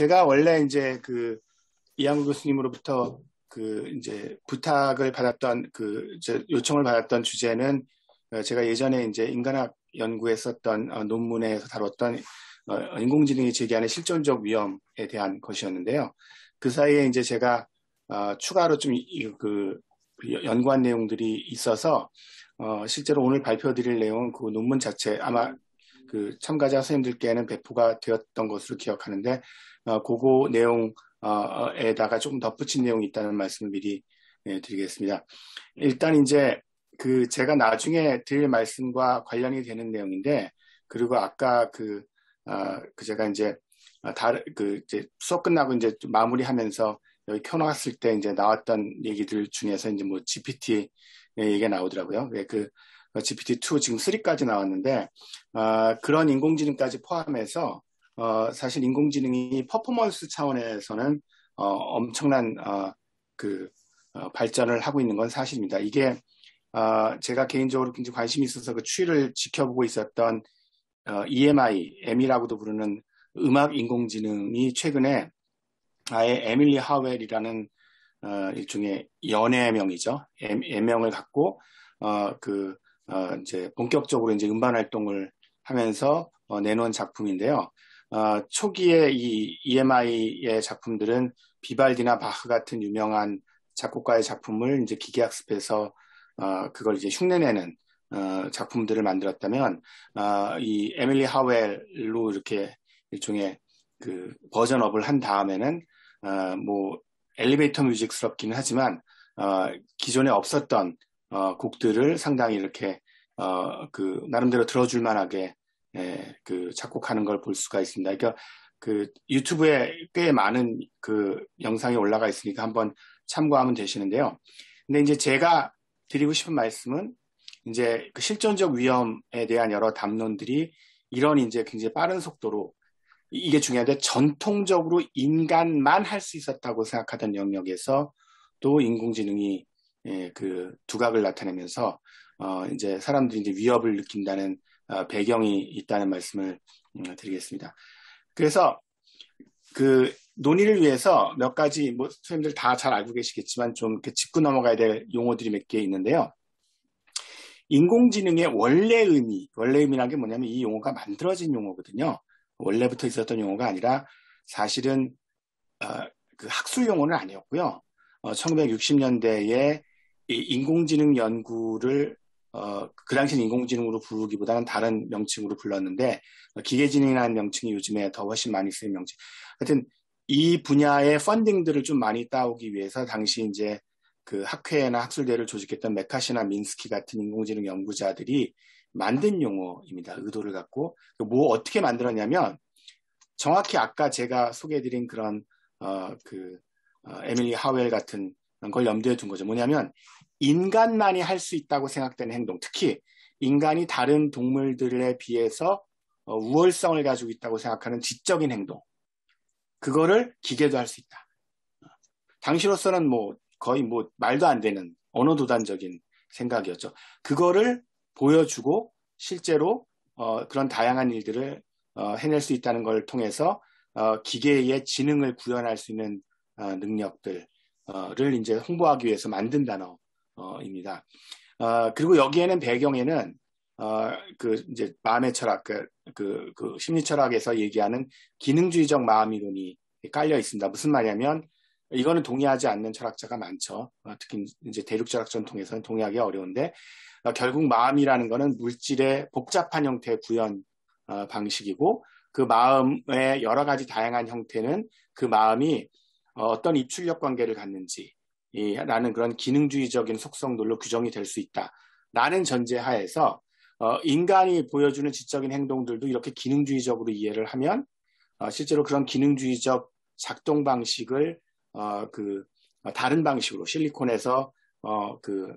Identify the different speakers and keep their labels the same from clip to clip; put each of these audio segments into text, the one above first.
Speaker 1: 제가 원래 이제 그 이양구 교수님으로부터 그 이제 부탁을 받았던 그 요청을 받았던 주제는 어, 제가 예전에 이제 인간학 연구했었던 어, 논문에서 다뤘던 어, 인공지능이 제기하는 실존적 위험에 대한 것이었는데요. 그 사이에 이제 제가 추가로 좀그 연구한 내용들이 있어서 실제로 오늘 발표드릴 내용은 그 논문 자체 아마 그 참가자 선생님들께는 배포가 되었던 것으로 기억하는데 그거 내용에다가 조금 덧붙인 내용이 있다는 말씀을 미리 예, 드리겠습니다. 일단 이제 그 제가 나중에 드릴 말씀과 관련이 되는 내용인데 그리고 아까 그, 아, 그 제가 이제 아, 다른 그 이제 수업 끝나고 이제 마무리하면서 여기 켜놨을 때 이제 나왔던 얘기들 중에서 이제 뭐 GPT 얘기가 나오더라고요. 그 GPT-2 지금 3까지 나왔는데 어, 그런 인공지능까지 포함해서 어, 사실 인공지능이 퍼포먼스 차원에서는 어, 엄청난 어, 그 어, 발전을 하고 있는 건 사실입니다. 이게 어, 제가 개인적으로 굉장히 관심이 있어서 그 추이를 지켜보고 있었던 어, EMI, M이라고도 부르는 음악 인공지능이 최근에 아예 에밀리 하웰이라는 어, 일종의 연애명이죠. M, M명을 갖고 어, 그 어, 이제 본격적으로 이제 음반 활동을 하면서 어, 내놓은 작품인데요. 어, 초기에 이 EMI의 작품들은 비발디나 바흐 같은 유명한 작곡가의 작품을 이제 기계학습해서 어, 그걸 이제 흉내내는 어, 작품들을 만들었다면 어, 이 에밀리 하웰로 이렇게 일종의 그 버전업을 한 다음에는 어, 뭐 엘리베이터 뮤직스럽기는 하지만 어, 기존에 없었던 어, 곡들을 상당히 이렇게 그 나름대로 들어줄 만하게 예, 그 작곡하는 걸 볼 수가 있습니다. 그러니까 그 유튜브에 꽤 많은 그 영상이 올라가 있으니까 한번 참고하면 되시는데요. 근데 이제 제가 드리고 싶은 말씀은 이제 그 실존적 위험에 대한 여러 담론들이 이런 이제 굉장히 빠른 속도로 이게 중요한데 전통적으로 인간만 할 수 있었다고 생각하던 영역에서 또 인공지능이 예, 그 두각을 나타내면서 어 이제 사람들이 이제 위협을 느낀다는 어 배경이 있다는 말씀을 음, 드리겠습니다. 그래서 그 논의를 위해서 몇 가지 뭐 선생님들 다 잘 알고 계시겠지만 좀 짚고 넘어가야 될 용어들이 몇 개 있는데요. 인공지능의 원래 의미, 원래 의미라는 게 뭐냐면 이 용어가 만들어진 용어거든요. 원래부터 있었던 용어가 아니라 사실은 어, 그 학술 용어는 아니었고요. 어, 1960년대에 인공지능 연구를 어, 그 당시는 인공지능으로 부르기보다는 다른 명칭으로 불렀는데 기계지능이라는 명칭이 요즘에 더 훨씬 많이 쓰는 명칭. 하여튼 이 분야의 펀딩들을 좀 많이 따오기 위해서 당시 이제 그 학회나 학술대를 조직했던 메카시나 민스키 같은 인공지능 연구자들이 만든 용어입니다. 의도를 갖고 뭐 어떻게 만들었냐면 정확히 아까 제가 소개해드린 그런 어 그 어, 에밀리 하웰 같은 걸 염두에 둔 거죠. 뭐냐면 인간만이 할 수 있다고 생각되는 행동, 특히 인간이 다른 동물들에 비해서 어, 우월성을 가지고 있다고 생각하는 지적인 행동. 그거를 기계도 할 수 있다. 당시로서는 뭐 거의 뭐 말도 안 되는 언어 도단적인 생각이었죠. 그거를 보여주고 실제로 어, 그런 다양한 일들을 어, 해낼 수 있다는 걸 통해서 어, 기계의 지능을 구현할 수 있는 어, 능력들을 이제 홍보하기 위해서 만든 단어 입니다. 어, 그리고 여기에는 배경에는 어, 그 이제 마음의 철학, 그, 그, 그 심리 철학에서 얘기하는 기능주의적 마음 이론이 깔려 있습니다. 무슨 말이냐면 이거는 동의하지 않는 철학자가 많죠. 어, 특히 이제 대륙 철학 전통에서는 동의하기 어려운데 어, 결국 마음이라는 거는 물질의 복잡한 형태의 구현 어, 방식이고 그 마음의 여러 가지 다양한 형태는 그 마음이 어, 어떤 입출력 관계를 갖는지 라는 그런 기능주의적인 속성들로 규정이 될 수 있다. 라는 전제 하에서 어, 인간이 보여주는 지적인 행동들도 이렇게 기능주의적으로 이해를 하면 어, 실제로 그런 기능주의적 작동 방식을 어, 그 어, 다른 방식으로 실리콘에서 어, 그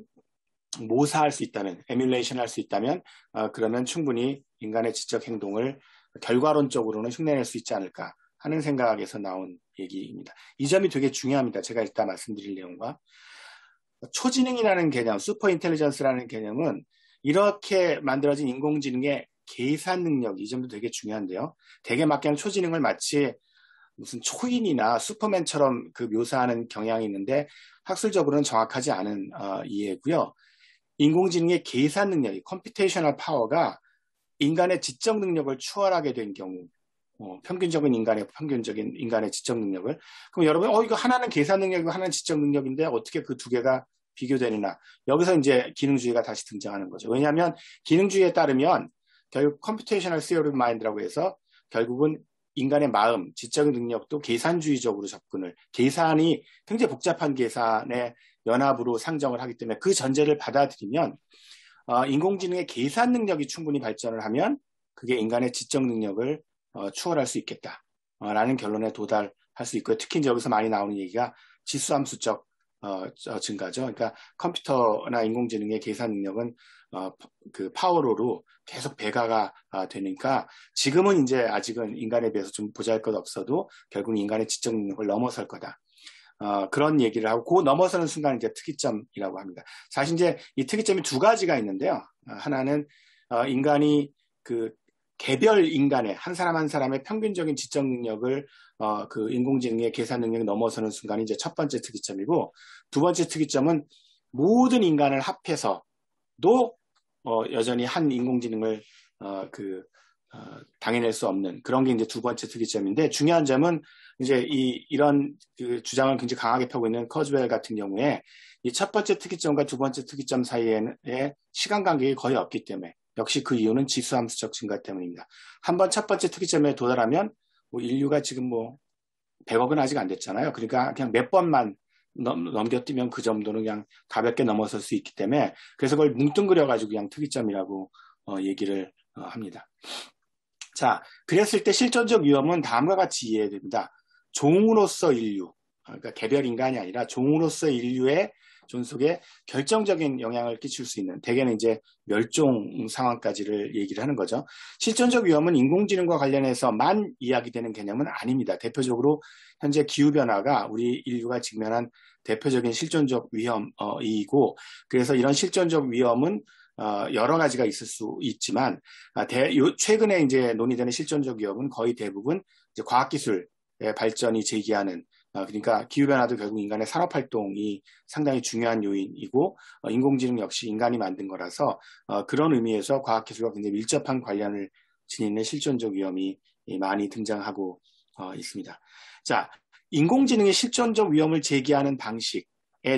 Speaker 1: 모사할 수 있다면, 에뮬레이션 할 수 있다면 어, 그러면 충분히 인간의 지적 행동을 결과론적으로는 흉내낼 수 있지 않을까 하는 생각에서 나온 얘기입니다. 이 점이 되게 중요합니다. 제가 일단 말씀드릴 내용과 초지능이라는 개념, superintelligence라는 개념은 이렇게 만들어진 인공지능의 계산 능력 이 점도 되게 중요한데요. 대개 막그냥 초지능을 마치 무슨 초인이나 슈퍼맨처럼 그 묘사하는 경향이 있는데 학술적으로는 정확하지 않은 어, 이해고요. 인공지능의 계산 능력이 computational power가 인간의 지적 능력을 추월하게 된 경우 어, 평균적인 인간의 평균적인 인간의 지적 능력을 그럼 여러분 어 이거 하나는 계산 능력이고 하나는 지적 능력인데 어떻게 그 두 개가 비교되느냐 여기서 이제 기능주의가 다시 등장하는 거죠. 왜냐하면 기능주의에 따르면 결국 computational theory mind라고 해서 결국은 인간의 마음, 지적 능력도 계산주의적으로 접근을 계산이 굉장히 복잡한 계산의 연합으로 상정을 하기 때문에 그 전제를 받아들이면 어, 인공지능의 계산 능력이 충분히 발전을 하면 그게 인간의 지적 능력을 어, 추월할 수 있겠다라는 결론에 도달할 수 있고요. 특히 이제 여기서 많이 나오는 얘기가 지수함수적 어, 증가죠. 그러니까 컴퓨터나 인공지능의 계산 능력은 어, 그 파워로로 계속 배가가 아, 되니까 지금은 이제 아직은 인간에 비해서 좀 보잘것 없어도 결국 인간의 지적 능력을 넘어설 거다. 어, 그런 얘기를 하고 그 넘어서는 순간 이제 특이점이라고 합니다. 사실 이제 이 특이점이 두 가지가 있는데요. 어, 하나는 어, 인간이 그 개별 인간의 한 사람 한 사람의 평균적인 지적 능력을 어, 그 인공지능의 계산 능력이 넘어서는 순간이 이제 첫 번째 특이점이고 두 번째 특이점은 모든 인간을 합해서도 어, 여전히 한 인공지능을 어, 그 어, 당해낼 수 없는 그런 게 이제 두 번째 특이점인데 중요한 점은 이제 이 이런 그 주장을 굉장히 강하게 펴고 있는 커즈웰 같은 경우에 이 첫 번째 특이점과 두 번째 특이점 사이에 시간 간격이 거의 없기 때문에 역시 그 이유는 지수함수적 증가 때문입니다. 한번 첫 번째 특이점에 도달하면 뭐 인류가 지금 뭐 100억은 아직 안 됐잖아요. 그러니까 그냥 몇 번만 넘, 넘겨뛰면 그 정도는 그냥 가볍게 넘어설 수 있기 때문에 그래서 그걸 뭉뚱그려가지고 그냥 특이점이라고 어, 얘기를 어, 합니다. 자, 그랬을 때 실존적 위험은 다음과 같이 이해됩니다. 종으로서 인류, 그러니까 개별 인간이 아니라 종으로서 인류의 존속에 결정적인 영향을 끼칠 수 있는 대개는 이제 멸종 상황까지를 얘기를 하는 거죠. 실존적 위험은 인공지능과 관련해서만 이야기되는 개념은 아닙니다. 대표적으로 현재 기후 변화가 우리 인류가 직면한 대표적인 실존적 위험이고 그래서 이런 실존적 위험은 어, 여러 가지가 있을 수 있지만 아, 대, 요, 최근에 이제 논의되는 실존적 위험은 거의 대부분 과학기술의 발전이 제기하는 어, 그러니까 기후변화도 결국 인간의 산업활동이 상당히 중요한 요인이고 어, 인공지능 역시 인간이 만든 거라서 어, 그런 의미에서 과학기술과 굉장히 밀접한 관련을 지니는 실존적 위험이 많이 등장하고 있습니다. 자, 인공지능의 실존적 위험을 제기하는 방식에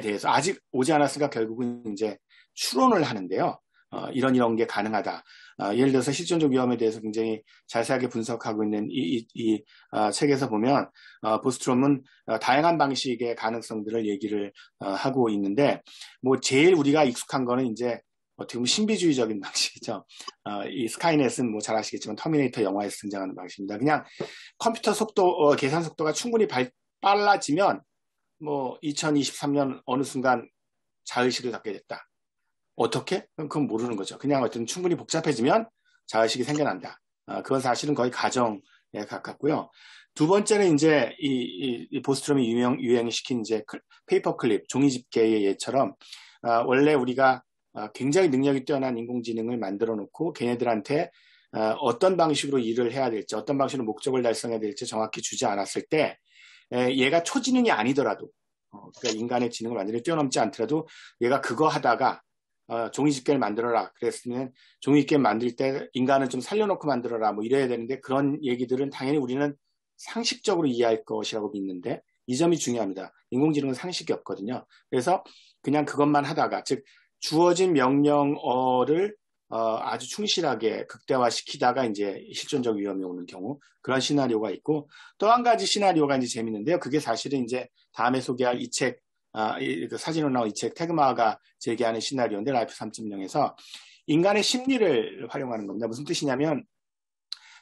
Speaker 1: 대해서 아직 오지 않았으니까 결국은 이제 추론을 하는데요. 어, 이런 이런 게 가능하다. 어, 예를 들어서 실존적 위험에 대해서 굉장히 자세하게 분석하고 있는 이, 이, 이 어, 책에서 보면 어, 보스트롬은 어, 다양한 방식의 가능성들을 얘기를 어, 하고 있는데 뭐 제일 우리가 익숙한 거는 이제 어떻게 보면 신비주의적인 방식이죠. 이 스카이넷은 뭐 잘 아시겠지만 터미네이터 영화에서 등장하는 방식입니다. 그냥 컴퓨터 속도, 계산 속도가 충분히 발, 빨라지면 뭐 2023년 어느 순간 자의식을 갖게 됐다. 어떻게? 그건 모르는 거죠. 그냥 어떤 충분히 복잡해지면 자의식이 생겨난다. 아, 그건 사실은 거의 가정에 가깝고요. 두 번째는 이제 이, 이, 이 보스트롬이 유행, 유행시킨 이제 paper clip, 종이 집게의 예처럼 아, 원래 우리가 아, 굉장히 능력이 뛰어난 인공지능을 만들어 놓고 걔네들한테 아, 어떤 방식으로 일을 해야 될지, 어떤 방식으로 목적을 달성해야 될지 정확히 주지 않았을 때 에, 얘가 초지능이 아니더라도 어, 그러니까 인간의 지능을 완전히 뛰어넘지 않더라도 얘가 그거 하다가 어, 종이 집게를 만들어라. 그랬으면 종이 집게 만들 때 인간은 좀 살려놓고 만들어라. 뭐 이래야 되는데 그런 얘기들은 당연히 우리는 상식적으로 이해할 것이라고 믿는데 이 점이 중요합니다. 인공지능은 상식이 없거든요. 그래서 그냥 그것만 하다가 즉 주어진 명령어를 어, 아주 충실하게 극대화시키다가 이제 실존적 위험이 오는 경우 그런 시나리오가 있고 또 한 가지 시나리오가 이제 재밌는데요. 그게 사실은 이제 다음에 소개할 이 책 아, 사진으로 나온 이 책 태그마가 제기하는 시나리오인데 라이프 3.0에서 인간의 심리를 활용하는 겁니다. 무슨 뜻이냐면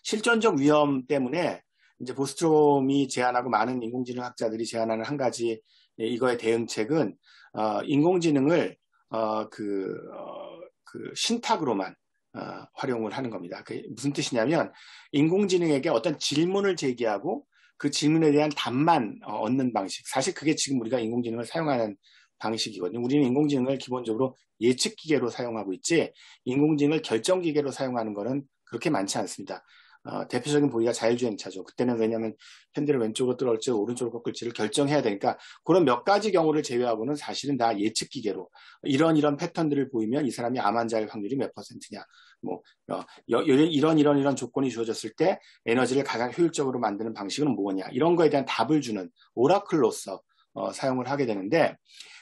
Speaker 1: 실존적 위험 때문에 이제 보스트롬이 제안하고 많은 인공지능 학자들이 제안하는 한 가지 이거의 대응책은 어, 인공지능을 어, 그, 어, 그 신탁으로만 어, 활용을 하는 겁니다. 그 무슨 뜻이냐면 인공지능에게 어떤 질문을 제기하고 그 질문에 대한 답만 어, 얻는 방식. 사실 그게 지금 우리가 인공지능을 사용하는 방식이거든요. 우리는 인공지능을 기본적으로 예측 기계로 사용하고 있지 인공지능을 결정 기계로 사용하는 것은 그렇게 많지 않습니다. 어, 대표적인 보기가 자율주행차죠. 그때는 왜냐하면 핸들을 왼쪽으로 들어올지 오른쪽으로 꺾을지를 결정해야 되니까 그런 몇 가지 경우를 제외하고는 사실은 다 예측 기계로 이런 이런 패턴들을 보이면 이 사람이 암 환자일 확률이 몇 퍼센트냐, 뭐 어, 이런 이런 이런 조건이 주어졌을 때 에너지를 가장 효율적으로 만드는 방식은 뭐냐. 이런 거에 대한 답을 주는 oracle로서 어, 사용을 하게 되는데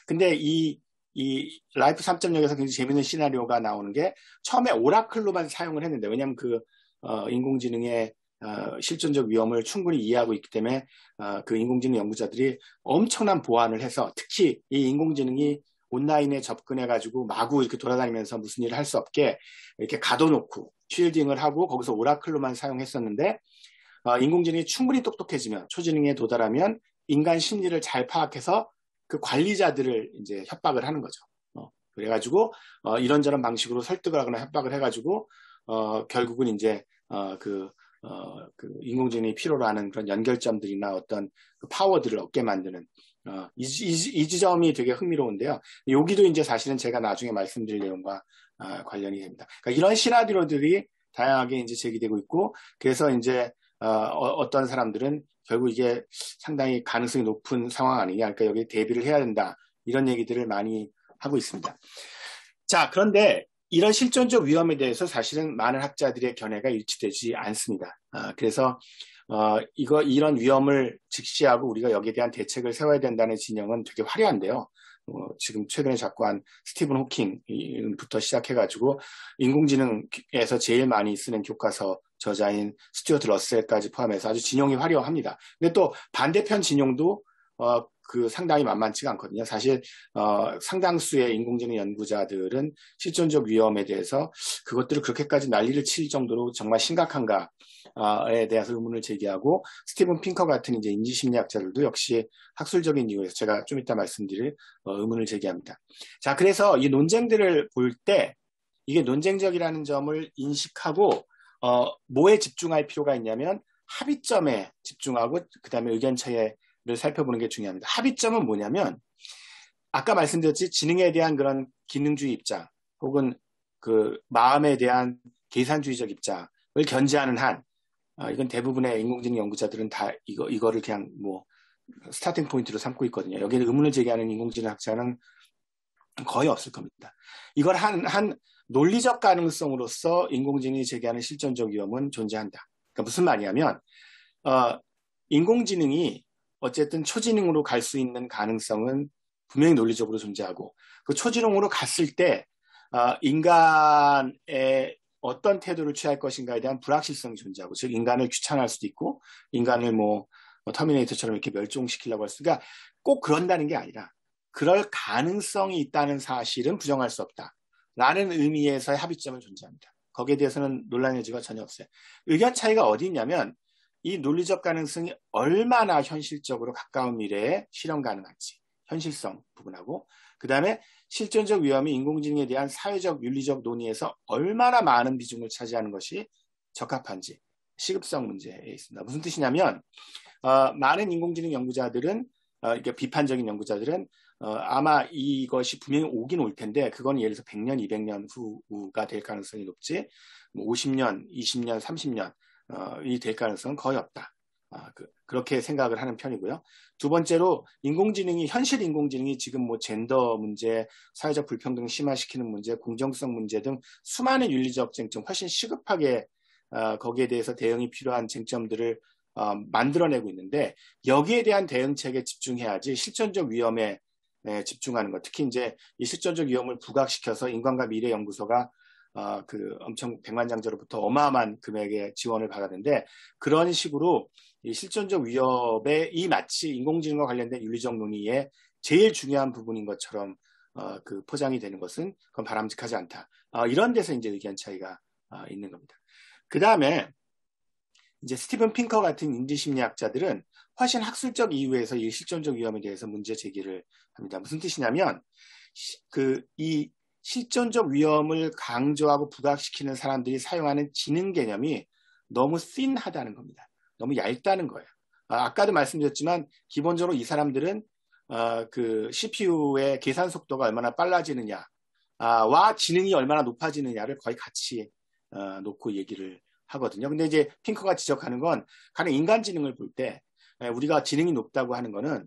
Speaker 1: 근데 이, 이 라이프 3.0에서 굉장히 재밌는 시나리오가 나오는 게 처음에 oracle로만 사용을 했는데 왜냐하면 그 어, 인공지능의 어, 실존적 위험을 충분히 이해하고 있기 때문에 어, 그 인공지능 연구자들이 엄청난 보안을 해서 특히 이 인공지능이 온라인에 접근해가지고 마구 이렇게 돌아다니면서 무슨 일을 할 수 없게 이렇게 가둬놓고 쉴딩을 하고 거기서 오라클로만 사용했었는데 어, 인공지능이 충분히 똑똑해지면 초지능에 도달하면 인간 심리를 잘 파악해서 그 관리자들을 이제 협박을 하는 거죠. 어, 그래가지고 어, 이런저런 방식으로 설득을 하거나 협박을 해가지고 어, 결국은 이제 어, 그, 어, 그 인공지능이 필요로 하는 그런 연결점들이나 어떤 그 파워들을 얻게 만드는 어, 이, 이, 이, 지점이 되게 흥미로운데요. 여기도 이제 사실은 제가 나중에 말씀드릴 내용과 어, 관련이 됩니다. 그러니까 이런 시나리오들이 다양하게 이제 제기되고 있고, 그래서 이제 어, 어떤 사람들은 결국 이게 상당히 가능성이 높은 상황 아니냐, 그러니까 여기 대비를 해야 된다 이런 얘기들을 많이 하고 있습니다. 자, 그런데 이런 실존적 위험에 대해서 사실은 많은 학자들의 견해가 일치되지 않습니다. 아, 그래서 어, 이거 이런 위험을 직시하고 우리가 여기에 대한 대책을 세워야 된다는 진영은 되게 화려한데요. 어, 지금 최근에 작고한 스티븐 호킹부터 시작해가지고 인공지능에서 제일 많이 쓰는 교과서 저자인 스튜어트 러셀까지 포함해서 아주 진영이 화려합니다. 근데 또 반대편 진영도 어, 그 상당히 만만치가 않거든요. 사실 어, 상당수의 인공지능 연구자들은 실존적 위험에 대해서 그것들을 그렇게까지 난리를 칠 정도로 정말 심각한가에 대해서 의문을 제기하고 스티븐 핑커 같은 이제 인지심리학자들도 역시 학술적인 이유에서 제가 좀 이따 말씀드릴 어, 의문을 제기합니다. 자, 그래서 이 논쟁들을 볼 때 이게 논쟁적이라는 점을 인식하고 어, 뭐에 집중할 필요가 있냐면 합의점에 집중하고 그 다음에 의견 차이에 를 살펴보는 게 중요합니다. 합의점은 뭐냐면 아까 말씀드렸지 지능에 대한 그런 기능주의 입장 혹은 그 마음에 대한 계산주의적 입장을 견제하는 한 어, 이건 대부분의 인공지능 연구자들은 다 이거 이거를 그냥 뭐 스타팅 포인트로 삼고 있거든요. 여기에 의문을 제기하는 인공지능 학자는 거의 없을 겁니다. 이걸 한, 한 논리적 가능성으로서 인공지능이 제기하는 실존적 위험은 존재한다. 그러니까 무슨 말이냐면, 어, 인공지능이 어쨌든 초지능으로 갈 수 있는 가능성은 분명히 논리적으로 존재하고 그 초지능으로 갔을 때 어, 인간의 어떤 태도를 취할 것인가에 대한 불확실성이 존재하고 즉 인간을 귀찮아할 수도 있고 인간을 뭐, 뭐 터미네이터처럼 이렇게 멸종시키려고 할 수가 꼭 그런다는 게 아니라 그럴 가능성이 있다는 사실은 부정할 수 없다. 라는 의미에서의 합의점은 존재합니다. 거기에 대해서는 논란의 여지가 전혀 없어요. 의견 차이가 어디 있냐면 이 논리적 가능성이 얼마나 현실적으로 가까운 미래에 실현 가능한지 현실성 부분하고 그 다음에 실존적 위험이 인공지능에 대한 사회적 윤리적 논의에서 얼마나 많은 비중을 차지하는 것이 적합한지 시급성 문제에 있습니다. 무슨 뜻이냐면 어, 많은 인공지능 연구자들은 어, 이게 비판적인 연구자들은 어, 아마 이것이 분명히 오긴 올 텐데 그건 예를 들어서 100년, 200년 후가 될 가능성이 높지 뭐 50년, 20년, 30년 어, 이 될 가능성은 거의 없다. 아, 그, 렇게 생각을 하는 편이고요. 두 번째로 인공지능이 현실 인공지능이 지금 뭐 젠더 문제, 사회적 불평등 심화시키는 문제, 공정성 문제 등 수많은 윤리적 쟁점 훨씬 시급하게 어, 거기에 대해서 대응이 필요한 쟁점들을 어, 만들어내고 있는데 여기에 대한 대응책에 집중해야지 실존적 위험에 네, 집중하는 것. 특히 이제 이 실존적 위험을 부각시켜서 인간과 미래 연구소가 어, 그 엄청 백만장자로부터 어마어마한 금액의 지원을 받았는데 그런 식으로 이 실존적 위협에 이 마치 인공지능과 관련된 윤리적 논의의 제일 중요한 부분인 것처럼 어, 그 포장이 되는 것은 그건 바람직하지 않다. 어, 이런 데서 이제 의견 차이가 어, 있는 겁니다. 그 다음에 이제 스티븐 핑커 같은 인지심리학자들은 훨씬 학술적 이유에서 이 실존적 위험에 대해서 문제 제기를 합니다. 무슨 뜻이냐면 그 이 실존적 위험을 강조하고 부각시키는 사람들이 사용하는 지능 개념이 너무 씬하다는 겁니다. 너무 얇다는 거예요. 아, 까도 말씀드렸지만 기본적으로 이 사람들은 어, 그 CPU의 계산 속도가 얼마나 빨라지느냐와 아, 지능이 얼마나 높아지느냐를 거의 같이 어, 놓고 얘기를 하거든요. 근데 이제 핑커가 지적하는 건 가령 인간 지능을 볼 때 우리가 지능이 높다고 하는 거는 어,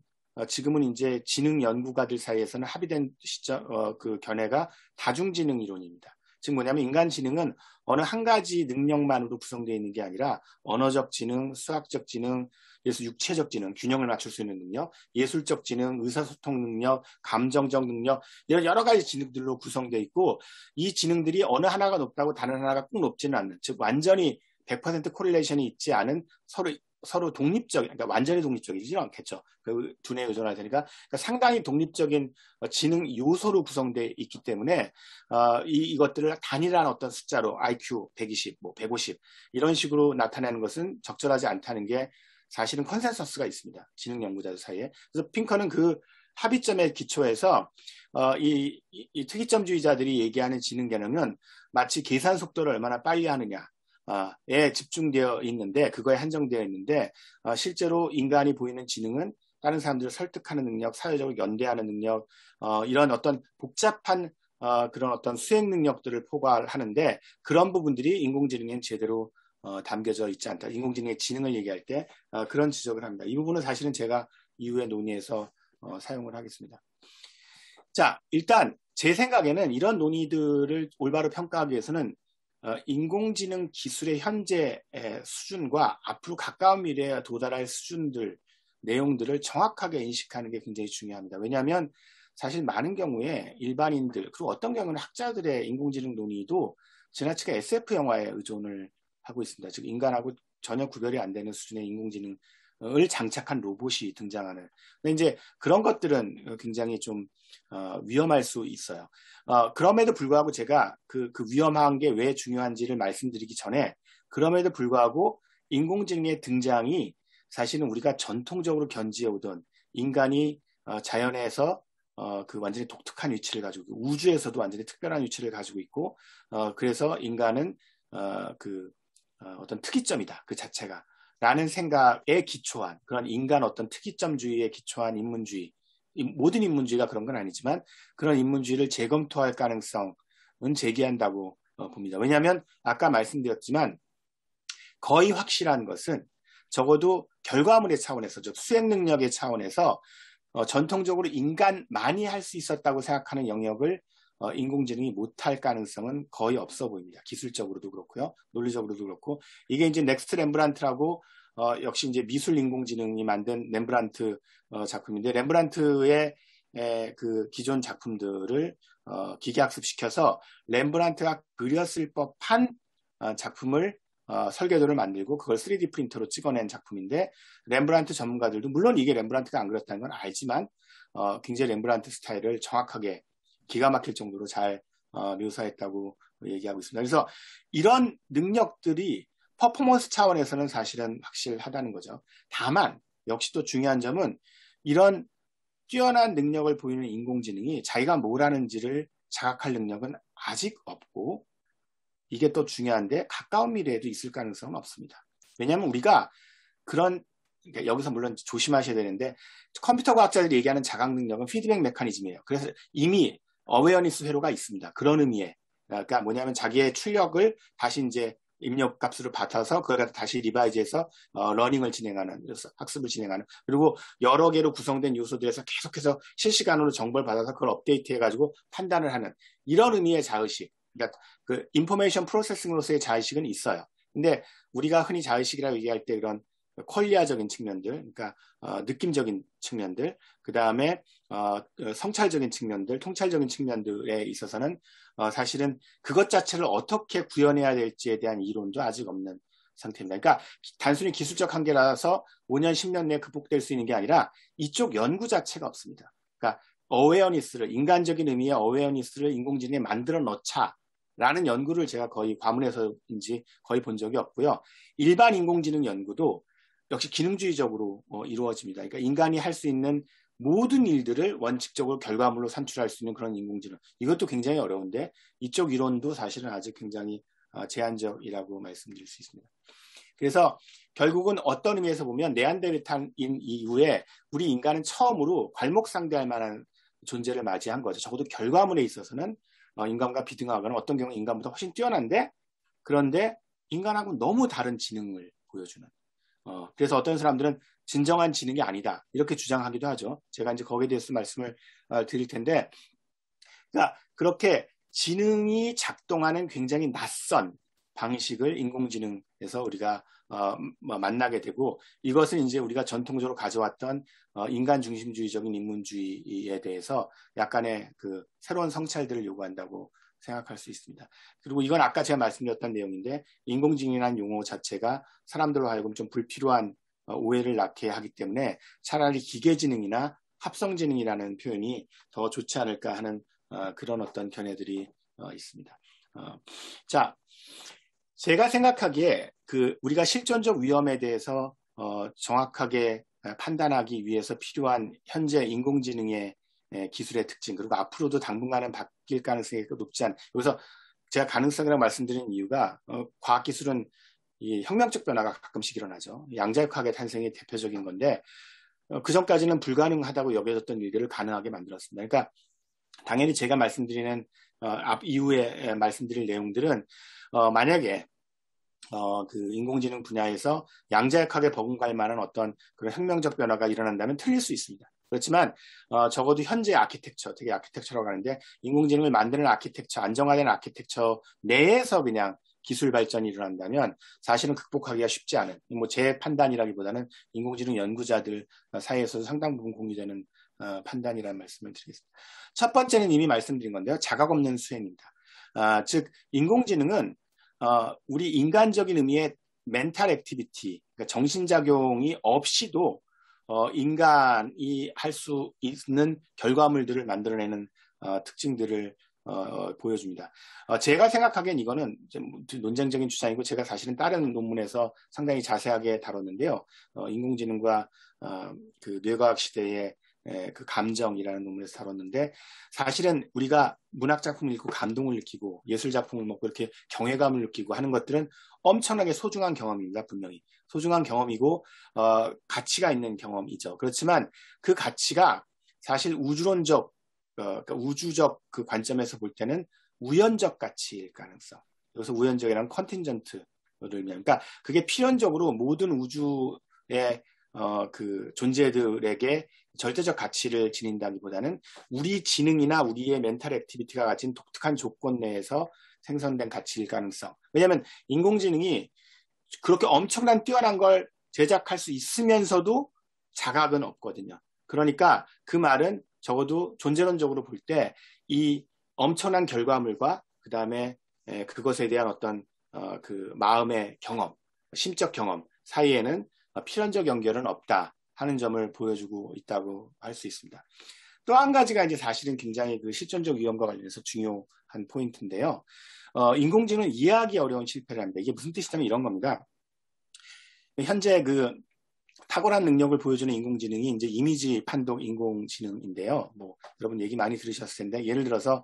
Speaker 1: 지금은 이제 지능 연구가들 사이에서는 합의된 시점 어, 그 견해가 다중지능 이론입니다. 즉 뭐냐면 인간 지능은 어느 한 가지 능력만으로 구성되어 있는 게 아니라 언어적 지능, 수학적 지능, 그래서 육체적 지능, 균형을 맞출 수 있는 능력, 예술적 지능, 의사소통 능력, 감정적 능력 이런 여러 가지 지능들로 구성되어 있고 이 지능들이 어느 하나가 높다고 다른 하나가 꼭 높지는 않는 즉 완전히 100% correlation이 있지 않은 서로 서로 독립적, 그러니까 완전히 독립적이지 않겠죠. 그 두뇌 의존할 테니까 그러니까 상당히 독립적인 지능 요소로 구성되어 있기 때문에 어, 이, 이것들을 단일한 어떤 숫자로 IQ 120, 뭐 150 이런 식으로 나타내는 것은 적절하지 않다는 게 사실은 consensus가 있습니다. 지능 연구자들 사이에. 그래서 핑커는 그 합의점에 기초해서 어, 이, 이, 이 특이점주의자들이 얘기하는 지능 개념은 마치 계산 속도를 얼마나 빨리 하느냐 에 집중되어 있는데 그거에 한정되어 있는데 어, 실제로 인간이 보이는 지능은 다른 사람들을 설득하는 능력, 사회적으로 연대하는 능력, 어, 이런 어떤 복잡한 어, 그런 어떤 수행 능력들을 포괄하는데 그런 부분들이 인공지능엔 제대로 어, 담겨져 있지 않다. 인공지능의 지능을 얘기할 때 어, 그런 지적을 합니다. 이 부분은 사실은 제가 이후에 논의해서 어, 사용을 하겠습니다. 자, 일단 제 생각에는 이런 논의들을 올바로 평가하기 위해서는 인공지능 기술의 현재 수준과 앞으로 가까운 미래에 도달할 수준들, 내용들을 정확하게 인식하는 게 굉장히 중요합니다. 왜냐하면 사실 많은 경우에 일반인들, 그리고 어떤 경우는 학자들의 인공지능 논의도 지나치게 SF 영화에 의존을 하고 있습니다. 즉 인간하고 전혀 구별이 안 되는 수준의 인공지능 을 장착한 로봇이 등장하는. 근데 이제 그런 것들은 굉장히 좀 어, 위험할 수 있어요. 어, 그럼에도 불구하고 제가 그, 그 위험한 게 왜 중요한지를 말씀드리기 전에 그럼에도 불구하고 인공지능의 등장이 사실은 우리가 전통적으로 견지해오던 인간이 어, 자연에서 어, 그 완전히 독특한 위치를 가지고 우주에서도 완전히 특별한 위치를 가지고 있고 어, 그래서 인간은 어, 그 어, 어떤 특이점이다. 그 자체가. 라는 생각에 기초한 그런 인간 어떤 특이점주의에 기초한 인문주의 모든 인문주의가 그런 건 아니지만 그런 인문주의를 재검토할 가능성은 제기한다고 어, 봅니다. 왜냐하면 아까 말씀드렸지만 거의 확실한 것은 적어도 결과물의 차원에서 즉 수행 능력의 차원에서 어, 전통적으로 인간만이 할 수 있었다고 생각하는 영역을 어, 인공지능이 못할 가능성은 거의 없어 보입니다. 기술적으로도 그렇고요. 논리적으로도 그렇고 이게 이제 넥스트 렘브란트라고 어, 역시 이제 미술 인공지능이 만든 렘브란트 어, 작품인데 렘브란트의 에, 그 기존 작품들을 어, 기계학습시켜서 렘브란트가 그렸을 법한 어, 작품을 어, 설계도를 만들고 그걸 3D 프린터로 찍어낸 작품인데 렘브란트 전문가들도 물론 이게 렘브란트가 안 그렸다는 건 알지만 어, 굉장히 렘브란트 스타일을 정확하게 기가 막힐 정도로 잘 어, 묘사했다고 얘기하고 있습니다. 그래서 이런 능력들이 퍼포먼스 차원에서는 사실은 확실하다는 거죠. 다만 역시 또 중요한 점은 이런 뛰어난 능력을 보이는 인공지능이 자기가 뭘 하는지를 자각할 능력은 아직 없고 이게 또 중요한데 가까운 미래에도 있을 가능성은 없습니다. 왜냐하면 우리가 그런 그러니까 여기서 물론 조심하셔야 되는데 컴퓨터 과학자들이 얘기하는 자각 능력은 피드백 메커니즘이에요. 그래서 이미 awareness 회로가 있습니다. 그런 의미에 그러니까 뭐냐면 자기의 출력을 다시 이제 입력 값으로 받아서 그걸 갖다 다시 revise해서 어, learning을 진행하는 학습을 진행하는 그리고 여러 개로 구성된 요소들에서 계속해서 실시간으로 정보를 받아서 그걸 업데이트해 가지고 판단을 하는 이런 의미의 자의식 그러니까 그 information processing으로서의 자의식은 있어요. 근데 우리가 흔히 자의식이라고 얘기할 때 그런 퀄리아적인 측면들, 그러니까 어, 느낌적인 측면들, 그 다음에 어, 그 성찰적인 측면들, 통찰적인 측면들에 있어서는 어, 사실은 그것 자체를 어떻게 구현해야 될지에 대한 이론도 아직 없는 상태입니다. 그러니까 단순히 기술적 한계라서 5년, 10년 내에 극복될 수 있는 게 아니라 이쪽 연구 자체가 없습니다. 그러니까 어웨어니스를 인간적인 의미의 어웨어니스를 인공지능에 만들어 넣자 라는 연구를 제가 거의 과문에서인지 거의 본 적이 없고요. 일반 인공지능 연구도 역시 기능주의적으로 어, 이루어집니다. 그러니까 인간이 할 수 있는 모든 일들을 원칙적으로 결과물로 산출할 수 있는 그런 인공지능. 이것도 굉장히 어려운데 이쪽 이론도 사실은 아직 굉장히 어, 제한적이라고 말씀드릴 수 있습니다. 그래서 결국은 어떤 의미에서 보면 네안데르탈인 이후에 우리 인간은 처음으로 괄목상대할 만한 존재를 맞이한 거죠. 적어도 결과물에 있어서는 어, 인간과 비등하거나 어떤 경우 인간보다 훨씬 뛰어난데 그런데 인간하고 너무 다른 지능을 보여주는. 어, 그래서 어떤 사람들은 진정한 지능이 아니다. 이렇게 주장하기도 하죠. 제가 이제 거기에 대해서 말씀을 어, 드릴 텐데, 그러니까 그렇게 지능이 작동하는 굉장히 낯선 방식을 인공지능에서 우리가 어, 뭐 만나게 되고 이것은 이제 우리가 전통적으로 가져왔던 어, 인간 중심주의적인 인문주의에 대해서 약간의 그 새로운 성찰들을 요구한다고 생각할 수 있습니다. 그리고 이건 아까 제가 말씀드렸던 내용인데 인공지능이라는 용어 자체가 사람들로 하여금 좀 불필요한 어, 오해를 낳게 하기 때문에 차라리 기계지능이나 합성지능이라는 표현이 더 좋지 않을까 하는 어, 그런 어떤 견해들이 어, 있습니다. 자, 제가 생각하기에 그 우리가 실존적 위험에 대해서 정확하게 판단하기 위해서 필요한 현재 인공지능의 기술의 특징 그리고 앞으로도 당분간은 바뀔 가능성이 높지 않. 여기서 제가 가능성이라고 말씀드린 이유가 과학기술은 이 혁명적 변화가 가끔씩 일어나죠. 양자역학의 탄생이 대표적인 건데 어, 그 전까지는 불가능하다고 여겨졌던 일들을 가능하게 만들었습니다. 그러니까 당연히 제가 말씀드리는 어, 앞 이후에 말씀드릴 내용들은 어, 만약에 어, 그 인공지능 분야에서 양자역학에 버금갈 만한 어떤 그런 혁명적 변화가 일어난다면 틀릴 수 있습니다. 그렇지만 어, 적어도 현재 아키텍처, 되게 아키텍처라고 하는데 인공지능을 만드는 architecture, 안정화된 architecture 내에서 그냥 기술 발전이 일어난다면 사실은 극복하기가 쉽지 않은 뭐 제 판단이라기보다는 인공지능 연구자들 사이에서도 상당 부분 공유되는 어, 판단이라는 말씀을 드리겠습니다. 첫 번째는 이미 말씀드린 건데요. 자각 없는 수행입니다. 아, 즉 인공지능은 어, 우리 인간적인 의미의 mental activity, 그러니까 정신작용이 없이도 어, 인간이 할 수 있는 결과물들을 만들어내는 어, 특징들을 어, 보여줍니다. 어, 제가 생각하기엔 이거는 뭐 논쟁적인 주장이고 제가 사실은 다른 논문에서 상당히 자세하게 다뤘는데요. 어, 인공지능과 어, 그 뇌과학 시대의 에, 그 감정이라는 논문에서 다뤘는데 사실은 우리가 문학 작품을 읽고 감동을 느끼고 예술 작품을 먹고 이렇게 경외감을 느끼고 하는 것들은 엄청나게 소중한 경험입니다. 분명히 소중한 경험이고 어, 가치가 있는 경험이죠. 그렇지만 그 가치가 사실 우주론적 어, 그러니까 우주적 그 관점에서 볼 때는 우연적 가치일 가능성. 여기서 우연적이라는 컨틴전트를 의미합니다. 그러니까 그게 필연적으로 모든 우주의 어, 그 존재들에게 절대적 가치를 지닌다기보다는 우리 지능이나 우리의 mental activity가 가진 독특한 조건 내에서 생성된 가치일 가능성. 왜냐하면 인공지능이 그렇게 엄청난 뛰어난 걸 제작할 수 있으면서도 자각은 없거든요. 그러니까 그 말은 적어도 존재론적으로 볼 때 이 엄청난 결과물과 그 다음에 그것에 대한 어떤 어, 그 마음의 경험, 심적 경험 사이에는 필연적 연결은 없다 하는 점을 보여주고 있다고 할 수 있습니다. 또 한 가지가 이제 사실은 굉장히 그 실존적 위험과 관련해서 중요한 포인트인데요. 어, 인공지능은 이해하기 어려운 실패를 합니다. 이게 무슨 뜻이냐면 이런 겁니다. 현재 그 탁월한 능력을 보여주는 인공지능이 이제 이미지 판독 인공지능인데요. 뭐 여러분 얘기 많이 들으셨을 텐데 예를 들어서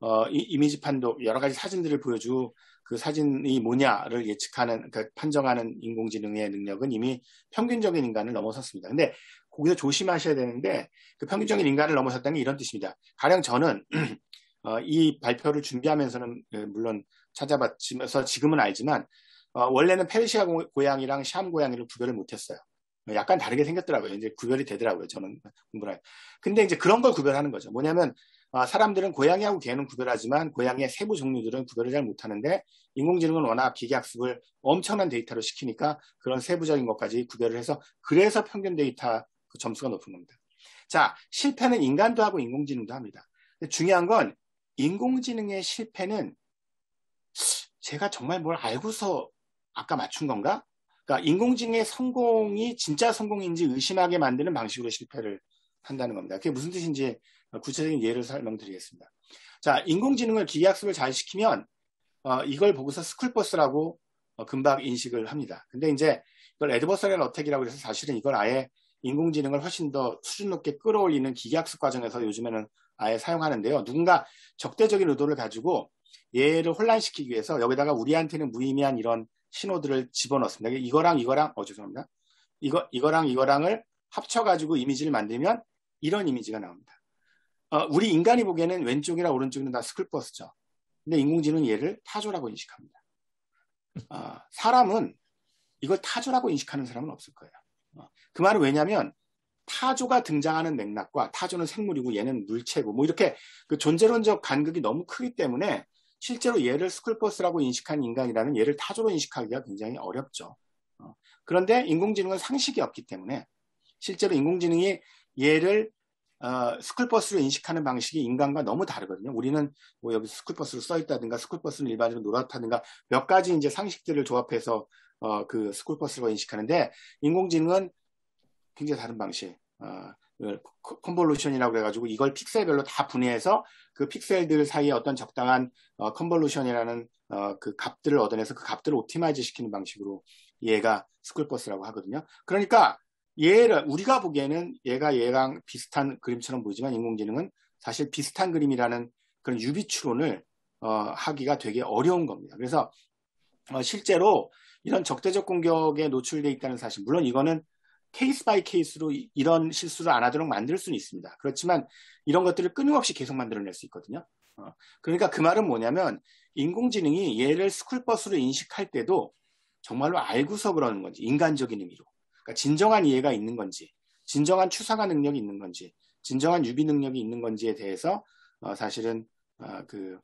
Speaker 1: 어, 이, 미지 판독 여러 가지 사진들을 보여주고 그 사진이 뭐냐를 예측하는 그 판정하는 인공지능의 능력은 이미 평균적인 인간을 넘어섰습니다. 근데 거기서 조심하셔야 되는데 그 평균적인 인간을 넘어섰다는 게 이런 뜻입니다. 가령 저는 어, 이 발표를 준비하면서는 예, 물론 찾아봤지면서 지금은 알지만 어, 원래는 페르시아 고양이랑 샴 고양이를 구별을 못했어요. 약간 다르게 생겼더라고요. 이제 구별이 되더라고요. 저는 공부를. 근데 이제 그런 걸 구별하는 거죠. 뭐냐면 아, 사람들은 고양이하고 개는 구별하지만 고양이의 세부 종류들은 구별을 잘 못하는데 인공지능은 워낙 기계학습을 엄청난 데이터로 시키니까 그런 세부적인 것까지 구별을 해서 그래서 평균 데이터 그 점수가 높은 겁니다. 자, 실패는 인간도 하고 인공지능도 합니다. 중요한 건 인공지능의 실패는 제가 정말 뭘 알고서 아까 맞춘 건가? 그러니까 인공지능의 성공이 진짜 성공인지 의심하게 만드는 방식으로 실패를 한다는 겁니다. 그게 무슨 뜻인지 구체적인 예를 설명드리겠습니다. 자, 인공지능을 기계학습을 잘 시키면 어, 이걸 보고서 스쿨버스라고 어, 금방 인식을 합니다. 근데 이제 이걸 adversarial attack이라고 해서 사실은 이걸 아예 인공지능을 훨씬 더 수준 높게 끌어올리는 기계학습 과정에서 요즘에는 아예 사용하는데요. 누군가 적대적인 의도를 가지고 얘를 혼란시키기 위해서 여기다가 우리한테는 무의미한 이런 신호들을 집어넣습니다. 이거랑 이거랑 어 죄송합니다. 이거 이거랑 이거랑을 합쳐가지고 이미지를 만들면 이런 이미지가 나옵니다. 어, 우리 인간이 보기에는 왼쪽이나 오른쪽은 다 스쿨버스죠. 근데 인공지능은 얘를 타조라고 인식합니다. 어, 사람은 이걸 타조라고 인식하는 사람은 없을 거예요. 어, 그 말은 왜냐하면 타조가 등장하는 맥락과 타조는 생물이고 얘는 물체고 뭐 이렇게 그 존재론적 간극이 너무 크기 때문에 실제로 얘를 스쿨버스라고 인식한 인간이라는 얘를 타조로 인식하기가 굉장히 어렵죠. 어, 그런데 인공지능은 상식이 없기 때문에 실제로 인공지능이 얘를 어, 스쿨버스로 인식하는 방식이 인간과 너무 다르거든요. 우리는 뭐 여기 스쿨버스로 써 있다든가 스쿨버스는 일반적으로 노랗다든가 몇 가지 이제 상식들을 조합해서 어, 그 스쿨버스로 인식하는데 인공지능은 굉장히 다른 방식. 어, convolution이라고 해가지고 이걸 픽셀별로 다 분해해서 그 픽셀들 사이에 어떤 적당한 어, convolution이라는 어, 그 값들을 얻어내서 그 값들을 optimize 시키는 방식으로 얘가 스쿨버스라고 하거든요. 그러니까 얘를 우리가 보기에는 얘가 얘랑 비슷한 그림처럼 보이지만 인공지능은 사실 비슷한 그림이라는 그런 유비 추론을 어, 하기가 되게 어려운 겁니다. 그래서 어, 실제로 이런 적대적 공격에 노출돼 있다는 사실 물론 이거는 case by case로 이런 실수를 안 하도록 만들 수는 있습니다. 그렇지만 이런 것들을 끊임없이 계속 만들어낼 수 있거든요. 어, 그러니까 그 말은 뭐냐면 인공지능이 얘를 스쿨버스로 인식할 때도 정말로 알고서 그러는 건지 인간적인 의미로 그러니까 진정한 이해가 있는 건지, 진정한 추상화 능력이 있는 건지, 진정한 유비 능력이 있는 건지에 대해서 어, 사실은 어, 그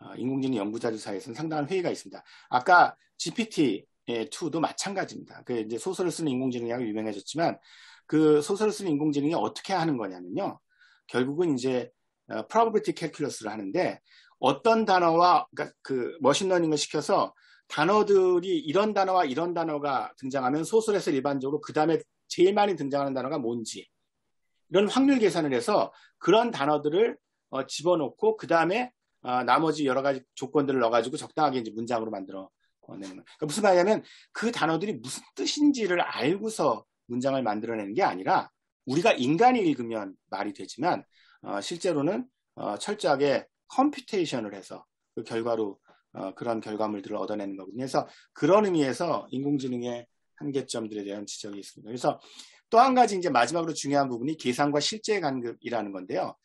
Speaker 1: 어, 인공지능 연구자들 사이에서는 상당한 회의가 있습니다. 아까 GPT-2도 마찬가지입니다. 그 이제 소설을 쓰는 인공지능이 유명해졌지만 그 소설을 쓰는 인공지능이 어떻게 하는 거냐면요. 결국은 이제 어, probability calculus를 하는데 어떤 단어와 그러니까 그 machine learning을 시켜서 단어들이 이런 단어와 이런 단어가 등장하면 소설에서 일반적으로 그 다음에 제일 많이 등장하는 단어가 뭔지 이런 확률 계산을 해서 그런 단어들을 어, 집어넣고 그 다음에 어, 나머지 여러 가지 조건들을 넣어가지고 적당하게 이제 문장으로 만들어 내는. 그러니까 무슨 말이냐면 그 단어들이 무슨 뜻인지를 알고서 문장을 만들어내는 게 아니라 우리가 인간이 읽으면 말이 되지만 어, 실제로는 어, 철저하게 computation을 해서 그 결과로 어, 그런 결과물들을 얻어내는 거거든요. 그래서 그런 의미에서 인공지능의 한계점들에 대한 지적이 있습니다. 그래서 또 한 가지 이제 마지막으로 중요한 부분이 계산과 실제 간극이라는 건데요.